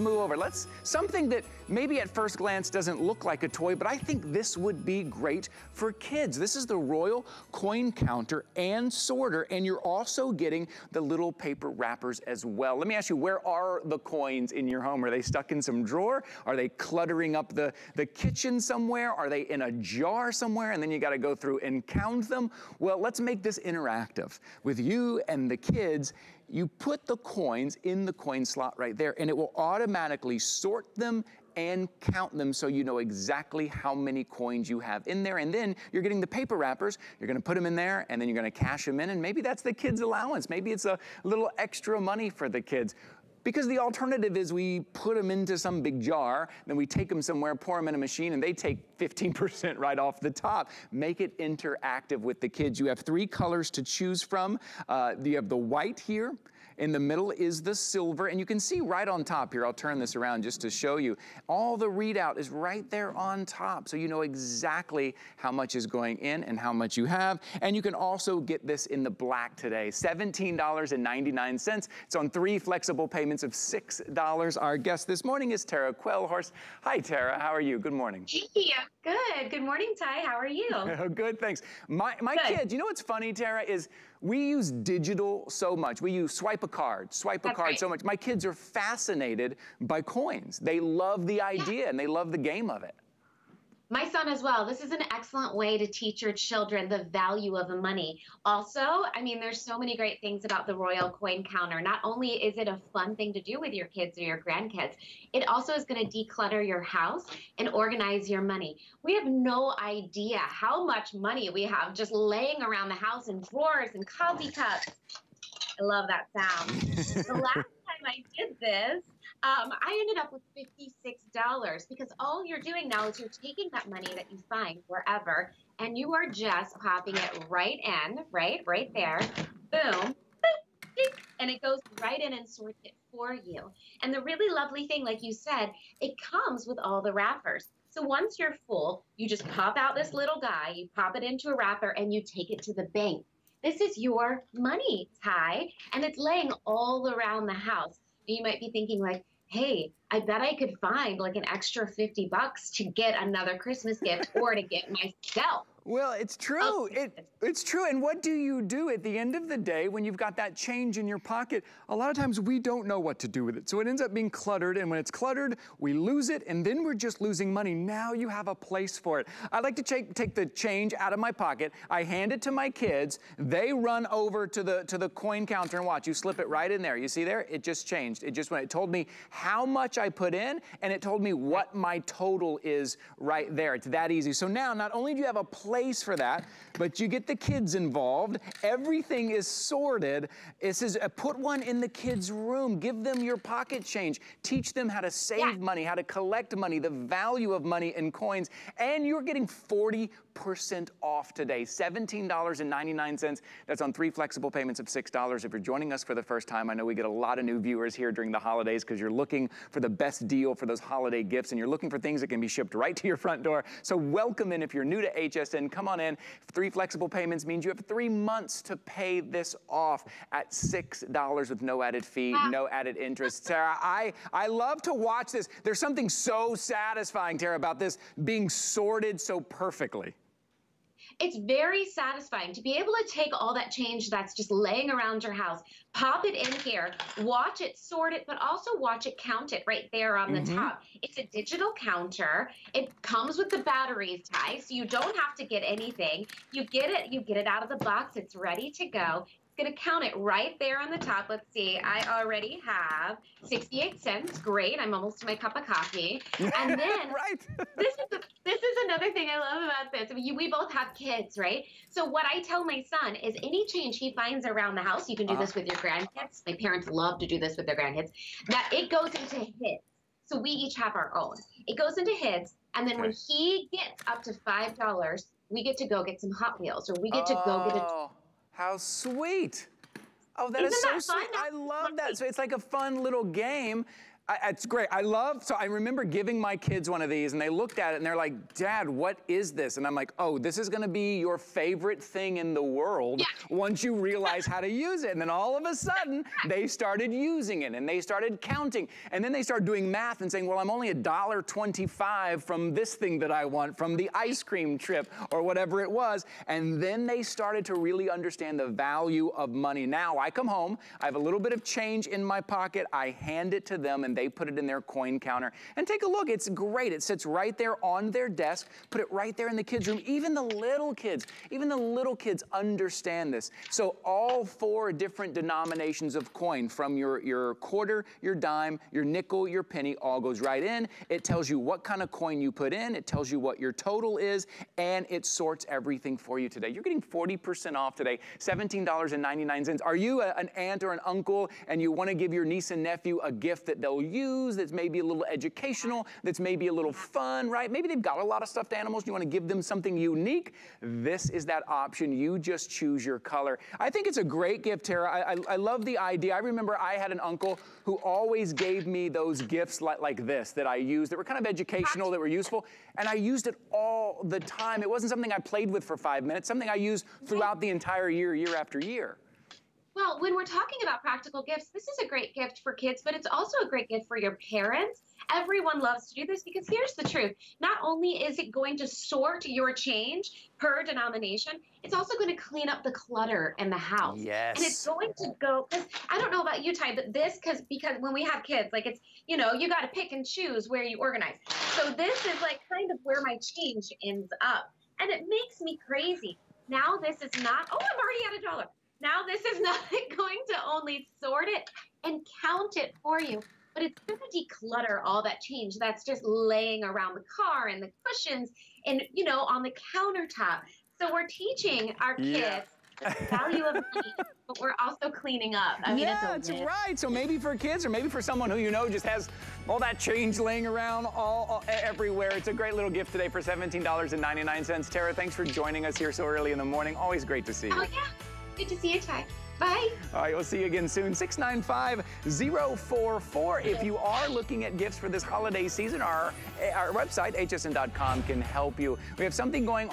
move over. Let's, something that maybe at first glance doesn't look like a toy, but I think this would be great for kids. This is the Royal Coin Counter and Sorter, and you're also getting the little paper wrappers as well. Let me ask you, where are the coins in your home? Are they stuck in some drawer? Are they cluttering up the, the kitchen somewhere? Are they in a jar somewhere? And then you gotta go through and count them? Well, let's make this interactive with you and the kids you put the coins in the coin slot right there and it will automatically sort them and count them so you know exactly how many coins you have in there. And then you're getting the paper wrappers, you're gonna put them in there and then you're gonna cash them in and maybe that's the kid's allowance. Maybe it's a little extra money for the kids. Because the alternative is we put them into some big jar, then we take them somewhere, pour them in a machine, and they take 15% right off the top. Make it interactive with the kids. You have three colors to choose from. Uh, you have the white here, in the middle is the silver, and you can see right on top here, I'll turn this around just to show you, all the readout is right there on top, so you know exactly how much is going in and how much you have. And you can also get this in the black today, $17.99. It's on three flexible payments of $6. Our guest this morning is Tara Quellhorst. Hi, Tara, how are you? Good morning. Hey, good. Good morning, Ty. How are you? Oh, good, thanks. My, my good. kids, you know what's funny, Tara, is we use digital so much. We use swipe a card, swipe That's a card right. so much. My kids are fascinated by coins. They love the idea yeah. and they love the game of it. My son as well. This is an excellent way to teach your children the value of the money. Also, I mean, there's so many great things about the Royal Coin Counter. Not only is it a fun thing to do with your kids or your grandkids, it also is going to declutter your house and organize your money. We have no idea how much money we have just laying around the house in drawers and coffee cups. I love that sound. the last time I did this, um, I ended up with $56 because all you're doing now is you're taking that money that you find wherever and you are just popping it right in, right, right there, boom, and it goes right in and sorts it for you. And the really lovely thing, like you said, it comes with all the wrappers. So once you're full, you just pop out this little guy, you pop it into a wrapper, and you take it to the bank. This is your money, Ty, and it's laying all around the house. You might be thinking like, hey, I bet I could find like an extra 50 bucks to get another Christmas gift or to get myself. Well, it's true. Oh, it, it's true. And what do you do at the end of the day when you've got that change in your pocket? A lot of times we don't know what to do with it. So it ends up being cluttered. And when it's cluttered, we lose it. And then we're just losing money. Now you have a place for it. I like to take, take the change out of my pocket. I hand it to my kids. They run over to the, to the coin counter and watch. You slip it right in there. You see there? It just changed. It just went. It told me how much I put in and it told me what my total is right there. It's that easy. So now not only do you have a place place for that, but you get the kids involved. Everything is sorted. It says uh, put one in the kids' room. Give them your pocket change. Teach them how to save yeah. money, how to collect money, the value of money in coins. And you're getting 40% off today, $17.99. That's on three flexible payments of $6. If you're joining us for the first time, I know we get a lot of new viewers here during the holidays because you're looking for the best deal for those holiday gifts and you're looking for things that can be shipped right to your front door. So welcome in if you're new to HSN come on in. Three flexible payments means you have three months to pay this off at $6 with no added fee, wow. No added interest. Tara, I, I love to watch this. There's something so satisfying, Tara, about this being sorted so perfectly it's very satisfying to be able to take all that change that's just laying around your house, pop it in here, watch it, sort it, but also watch it count it right there on mm-hmm. the top. It's a digital counter. It comes with the batteries, Ty, so you don't have to get anything. You get it, you get it out of the box, it's ready to go going to count it right there on the top. Let's see. I already have 68 cents. Great. I'm almost to my cup of coffee. And then right. this is this is another thing I love about this. I mean, we both have kids, right? So what I tell my son is any change he finds around the house, you can do uh-huh. this with your grandkids. My parents love to do this with their grandkids. That it goes into his. So we each have our own. It goes into his, and then okay. when he gets up to five dollars, we get to go get some Hot Wheels, or we get to go get a oh. How sweet. Oh, that Isn't is so that sweet. I love that. So it's like a fun little game. I, it's great. I love, so I remember giving my kids one of these and they looked at it and they're like, Dad, what is this? And I'm like, oh, this is gonna be your favorite thing in the world yeah. once you realize how to use it. And then all of a sudden, they started using it and they started counting. And then they started doing math and saying, well, I'm only a dollar 25 from this thing that I want, from the ice cream trip or whatever it was. And then they started to really understand the value of money. Now I come home, I have a little bit of change in my pocket, I hand it to them and they put it in their coin counter. And take a look, it's great. It sits right there on their desk. Put it right there in the kids' room. Even the little kids, even the little kids understand this. So all four different denominations of coin, from your, your quarter, your dime, your nickel, your penny, all goes right in. It tells you what kind of coin you put in. It tells you what your total is, and it sorts everything for you today. You're getting 40% off today, $17.99. Are you a, an aunt or an uncle and you want to give your niece and nephew a gift that they'll use, that's maybe a little educational, that's maybe a little fun, right? Maybe they've got a lot of stuffed animals. You want to give them something unique. This is that option. You just choose your color. I think it's a great gift, Tara. I, I, I love the idea. I remember I had an uncle who always gave me those gifts like, like this that I used that were kind of educational, that were useful, and I used it all the time. It wasn't something I played with for five minutes, something I used throughout the entire year, year after year. Well, when we're talking about practical gifts, this is a great gift for kids, but it's also a great gift for your parents. Everyone loves to do this because here's the truth. Not only is it going to sort your change per denomination, it's also going to clean up the clutter in the house. Yes. And it's going to go cuz I don't know about you Ty, but this cuz because when we have kids, like it's, you know, you got to pick and choose where you organize. So this is like kind of where my change ends up. And it makes me crazy. Now this is not, oh, I'm already at a dollar. Now this is not going to only sort it and count it for you, but it's going to declutter all that change that's just laying around the car and the cushions and, you know, on the countertop. So we're teaching our kids yeah. the value of money, but we're also cleaning up. I mean, yeah, that's right. So maybe for kids or maybe for someone who you know just has all that change laying around all, all everywhere. It's a great little gift today for $17.99. Tara, thanks for joining us here so early in the morning. Always great to see you. Oh, yeah. Good to see you, Ty. Bye. All right, we'll see you again soon. 695-044. If you are looking at gifts for this holiday season, our, eh, our website, hsn.com, can help you. We have something going on.